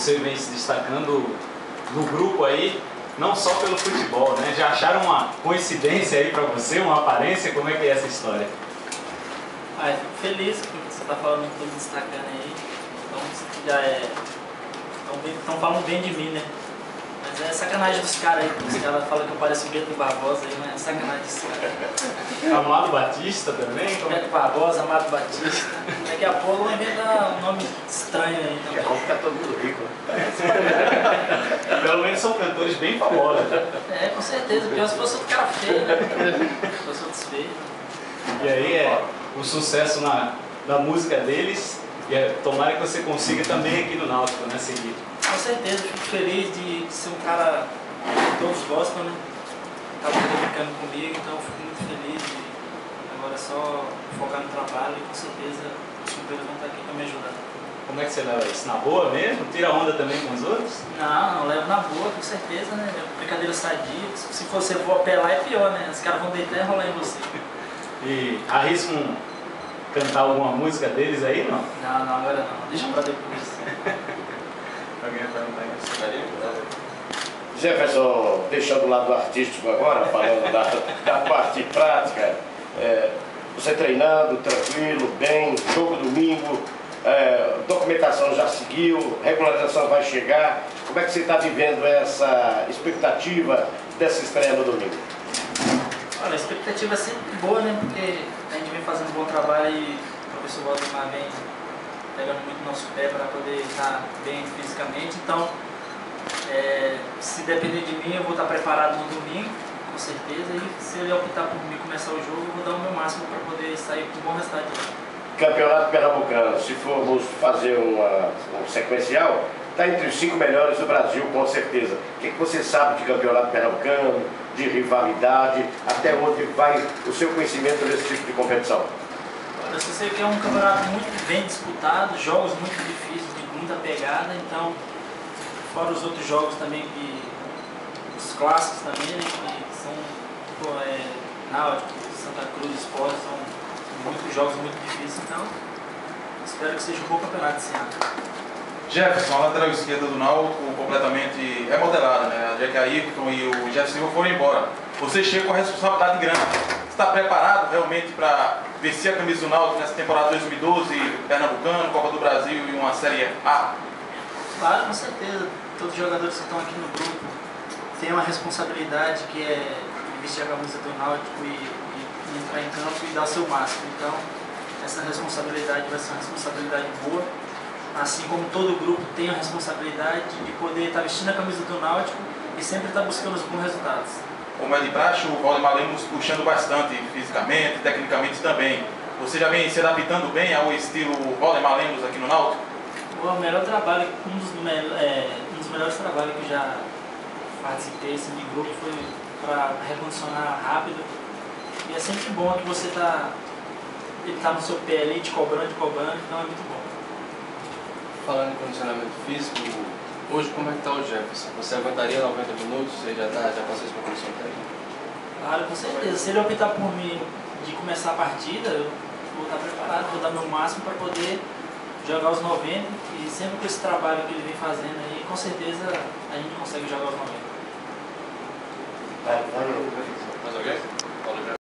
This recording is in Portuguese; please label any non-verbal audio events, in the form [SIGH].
você vem se destacando no grupo aí, não só pelo futebol, né? Já acharam uma coincidência aí para você, uma aparência? Como é que é essa história? Ah, feliz que você está falando tudo destacando aí. Então já é. Estão falando bem de mim, né? Mas é sacanagem dos caras aí, os caras falam que eu pareço o Beto Barbosa aí, mas é sacanagem dos caras. Amado Batista também? Como... Beto Barbosa, Amado Batista. Daqui a pouco vai dar um nome estranho aí Daqui a também. pouco tá todo mundo rico. né? Pelo menos são cantores bem famosos. É, com certeza, porque se fosse outro cara feio, né? Se fosse outros feios. E aí é o sucesso na, na música deles. E é, tomara que você consiga também aqui no Náutico, né? Seguir. Com certeza, fico feliz de ser um cara que todos gostam, né? Tá brincando comigo, então fico muito feliz. E agora é só focar no trabalho e com certeza os companheiros vão estar aqui para me ajudar. Como é que você leva isso? Na boa mesmo? Tira onda também com os outros? Não, não, levo na boa, com certeza, né? É Brincadeira sadia. Se você for apelar é pior, né? Os caras vão deitar e rolar em você. [LAUGHS] E arriscam cantar alguma música deles aí, não? Não, não, agora não. Deixa pra depois. [LAUGHS] Alguém vai perguntar isso? Jefferson, deixando o lado artístico agora, falando da, da parte prática, é, você treinando, tranquilo, bem, jogo domingo, é, documentação já seguiu, regularização vai chegar. Como é que você está vivendo essa expectativa dessa estreia no domingo? Olha, a expectativa é sempre boa, né? Porque a gente vem fazendo um bom trabalho e o professor Valdemar vem pegando muito nosso pé para poder estar bem fisicamente. Então, é, se depender de mim, eu vou estar preparado no domingo, com certeza. E se ele optar por mim começar o jogo, eu vou dar o meu máximo para poder sair com um bom resultado. Campeonato Pernambucano, se formos fazer uma, um sequencial, está entre os cinco melhores do Brasil, com certeza. O que, que você sabe de Campeonato Pernambucano, de rivalidade, até onde vai o seu conhecimento desse tipo de competição? Eu sei que é um campeonato muito bem disputado, jogos muito difíceis, de muita pegada, então, fora os outros jogos também, que, os clássicos também, né, que são pô, é, Náutico, Santa Cruz, Esporte, são muitos jogos muito difíceis, então espero que seja um bom campeonato esse ano. Jefferson, a lateral esquerda do Náutico completamente remodelada, né? Já que a Ayrton e o Jeff Silva foram embora. Você chega com a responsabilidade grande. Você está preparado realmente para vestir a camisa do Náutico nessa temporada 2012, Pernambucano, Copa do Brasil e uma Série A? Claro, com certeza. Todos os jogadores que estão aqui no grupo têm uma responsabilidade que é vestir a camisa do Náutico e, e- e entrar em campo e dar o seu máximo. Então, essa responsabilidade vai ser uma responsabilidade boa. Assim como todo grupo tem a responsabilidade de poder estar vestindo a camisa do Náutico e sempre estar buscando os bons resultados. Como é de praxe, o Valdemar Lemos puxando bastante fisicamente, tecnicamente também. Você já vem se adaptando bem ao estilo Valdemar Lemos aqui no Náutico? O melhor trabalho, um dos, é, um dos melhores trabalhos que já participei assim, de grupo foi para recondicionar rápido. E é sempre bom que você tá, ele tá no seu pé ali, te cobrando, te cobrando, então é muito bom. Falando em condicionamento físico, hoje como é que tá o Jefferson? Você aguentaria 90 minutos? Você já, tá, já passou isso para a comissão técnica? Claro, com certeza. Se ele optar por mim de começar a partida, eu vou estar preparado, vou dar meu máximo para poder jogar os 90 e sempre com esse trabalho que ele vem fazendo aí, com certeza a gente consegue jogar os 90. Vai, vai. Mais alguém?